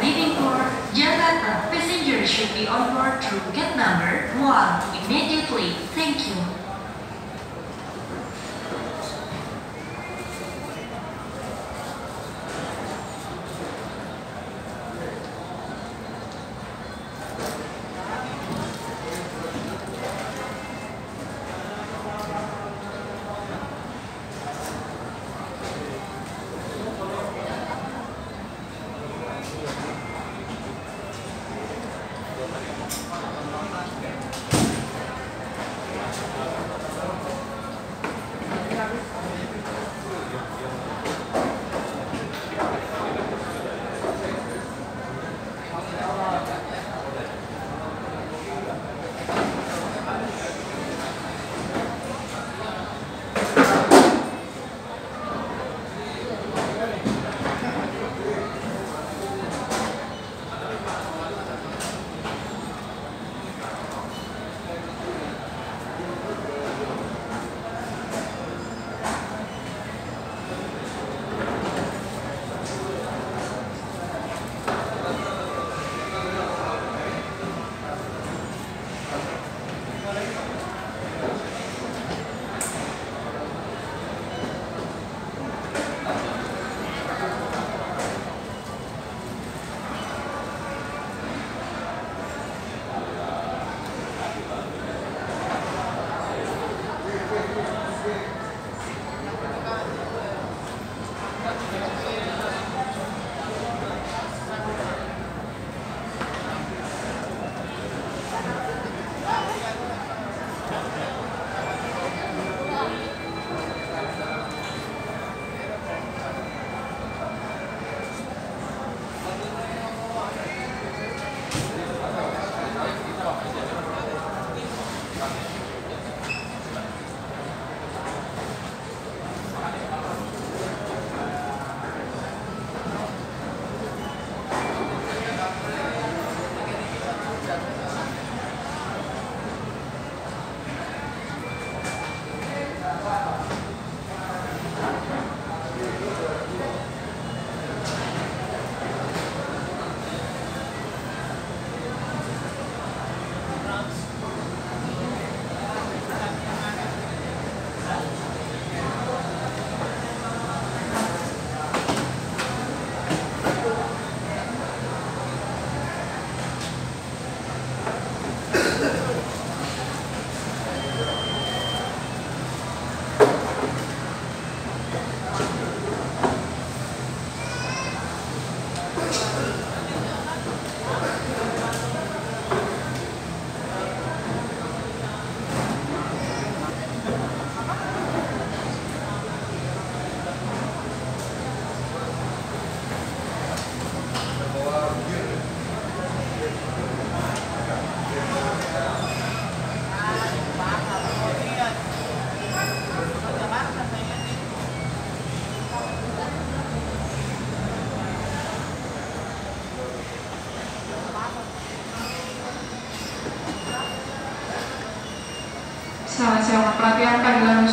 leaving port, Jakarta, passengers should be on board through gate number 1 immediately. Thank you.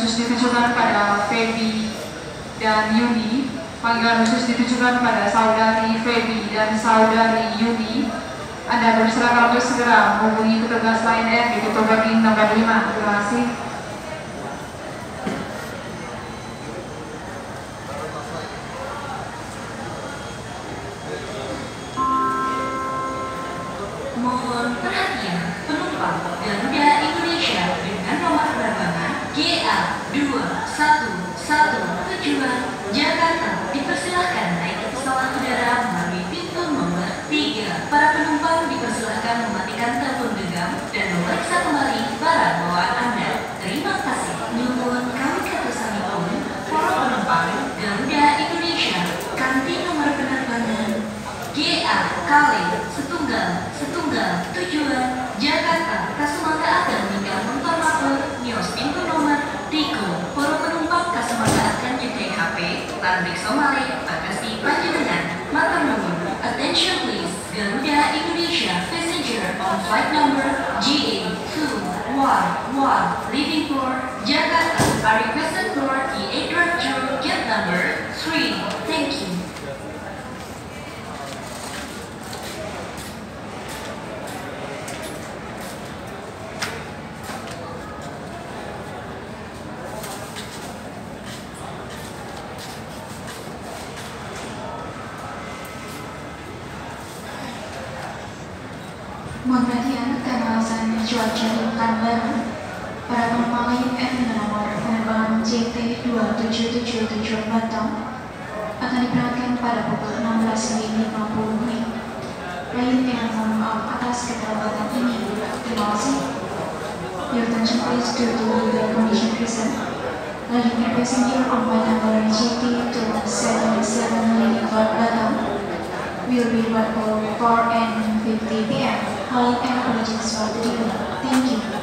Khusus ditujukan pada Feby dan Yuni. Panggilan khusus ditujukan pada saudari Feby dan saudari Yuni. Anda bersilakan untuk segera menghubungi petugas di pintu boarding nomor 5. Terima kasih. Kali setunggal setunggal tujuan Jakarta Kasumangga akan hingga Montor Mapur Nios pintu nomor 3 Para penumpang Kasumangga akan HP lan Bikso Male bagasi panjenengan. Matur nuwun Attention please Garuda Indonesia passenger on flight number GA 211 leaving for Jakarta. Are requested for the aircraft through gate number 3 Thank you Mohon perhatian karena alasan cuaca di Pekanbaru, para penumpang Lion Air dengan nomor penerbangan JT 2777 tujuan Batam akan diberangkatkan pada pukul 16.50 menit. Lion Air mohon maaf atas keterlambatan ini. Terima kasih. Your attention please due to the condition present. Air passenger on flight number JT 277 leaving for Batam will be for 4 and 50 p.m. all Thank you.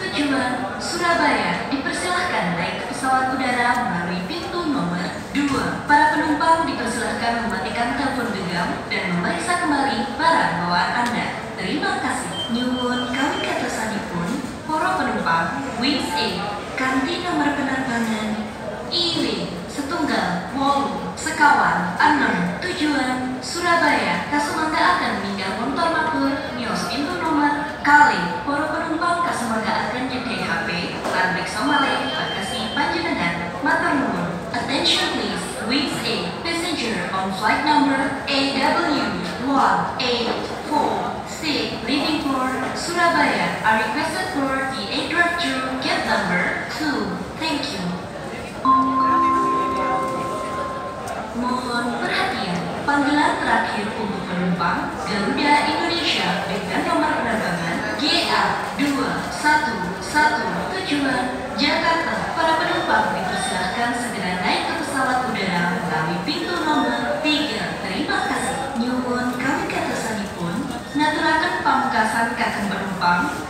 Tujuan Surabaya dipersilahkan naik ke pesawat udara melalui pintu nomor 2. Para penumpang dipersilahkan mematikan telepon genggam dan memeriksa kembali barang bawaan Anda. Terima kasih. Nyuwun kami katosanipun para penumpang Wings A kanti nomor penerbangan IW setunggal wolu sekawan enam tujuan Surabaya kasumangga akan meninggal motor mabur nios pintu nomor kali wings A passenger on flight number AW1846 leaving for Surabaya are requested for the aircraft through gate number 2 thank you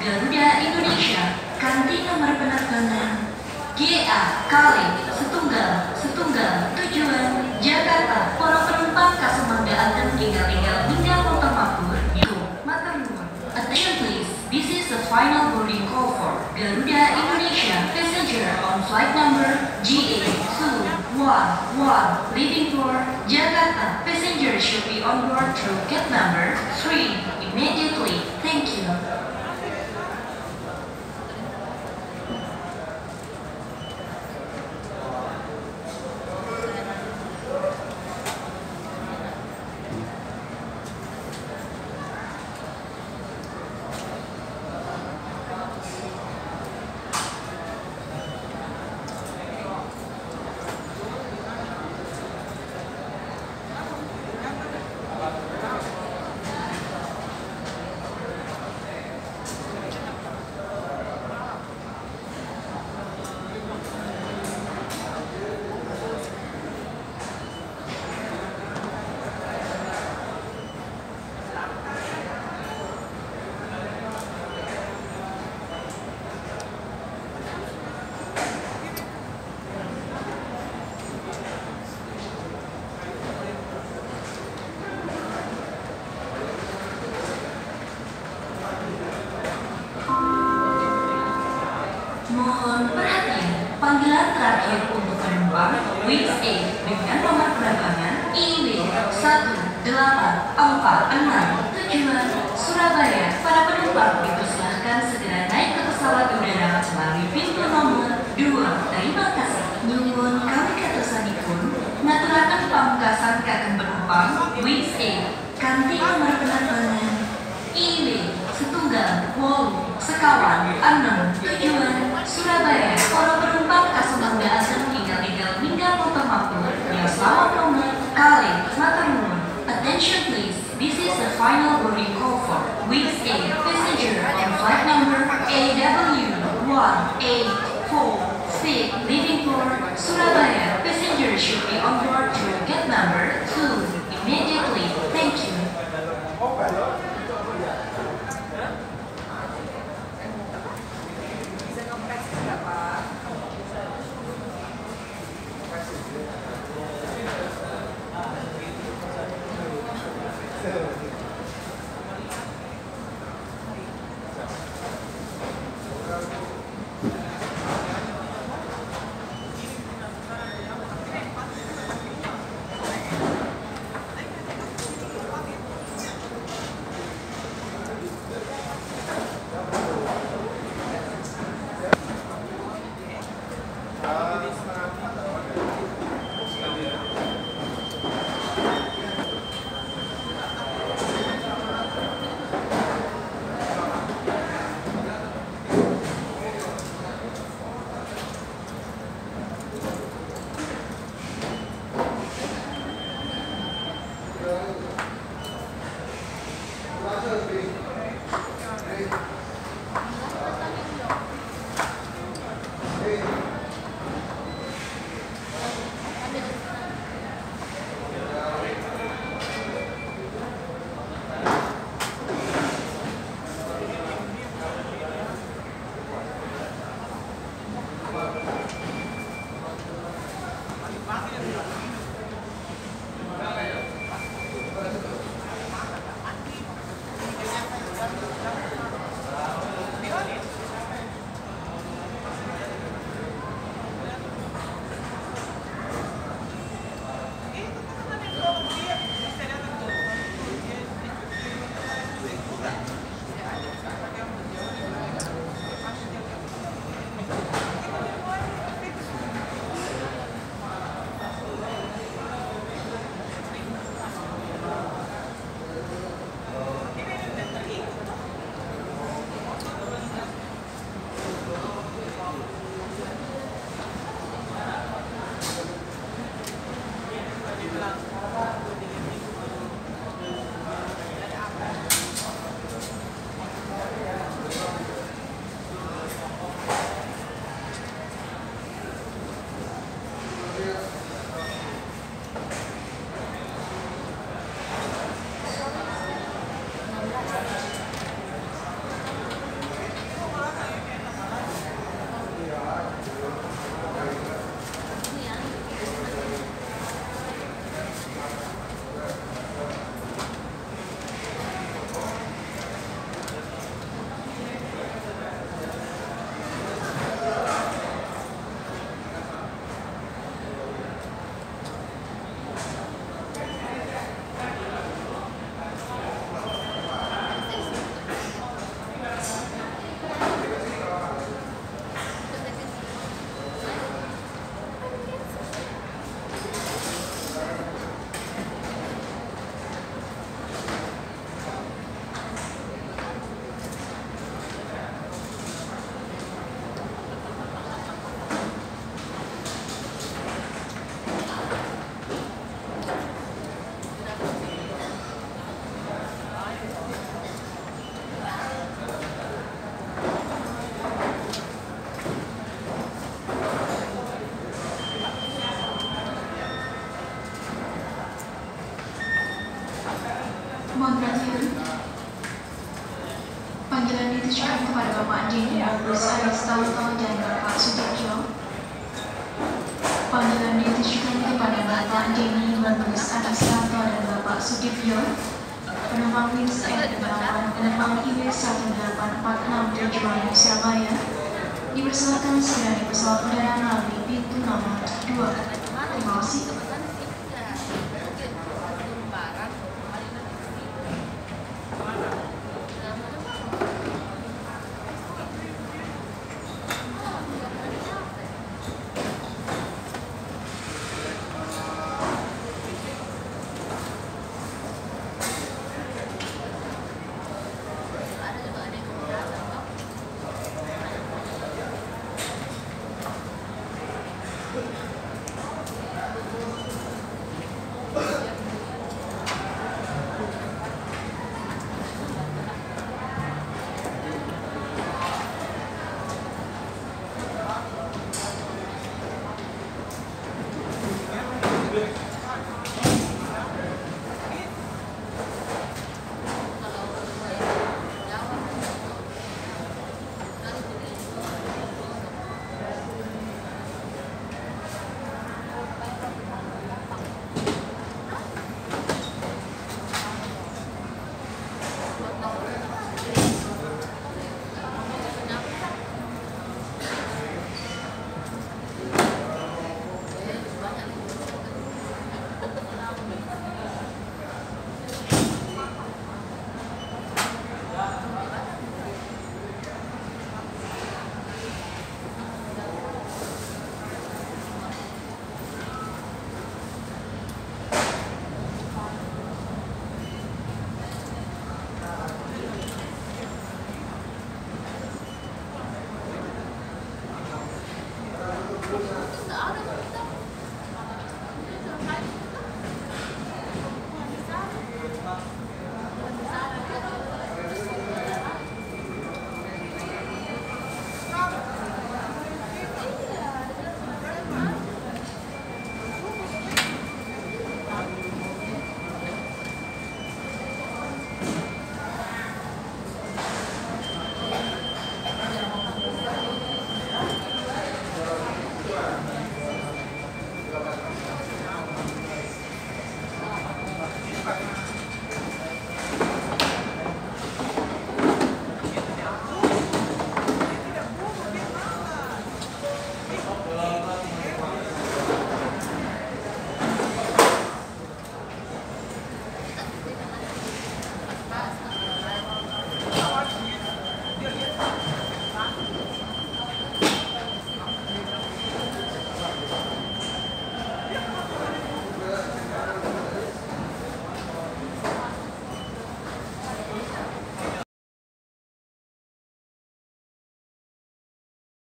Garuda Indonesia kanti nomor penerbangan GA kali setunggal setunggal tujuan Jakarta para penumpang kasumangga akan tinggal-tinggal hingga kota matur nuwun. Attention please. This is the final boarding call for Garuda Indonesia passenger on flight number GA211 leaving for Jakarta. Passenger should be on board through gate number 3 immediately thank you Mohon perhatian, panggilan terakhir untuk penumpang Wings A dengan nomor penerbangan IW 1846 tujuan Surabaya. Para penumpang dipersilahkan segera naik ke pesawat udara melalui pintu nomor 2. Terima kasih. Nyuwun kami katosanipun, naturaken pamungkasan kagem penumpang Wings A kanti nomor penerbangan IW setunggal wolu sekawan enam tujuan Surabaya. Para penumpang kasumangga akan tinggal-tinggal hingga kota Mapur yang selamat nomor kali matur attention please. This is the final boarding call for Wings A passenger on flight number AW1846 leaving for Surabaya passenger should be on board to gate number 2 immediately. Thank you Ditujukan kepada Bapak Denny Agus Aristanto dan Bapak Sudirjo. Panggilan ditujukan kepada Bapak Denny Agus Aristanto dan Bapak Sudirjo. Penumpang Wings Air dengan penerbangan IW 1846 tujuan Surabaya dipersilakan segera di pesawat udara melalui pintu nomor 2. Terima kasih.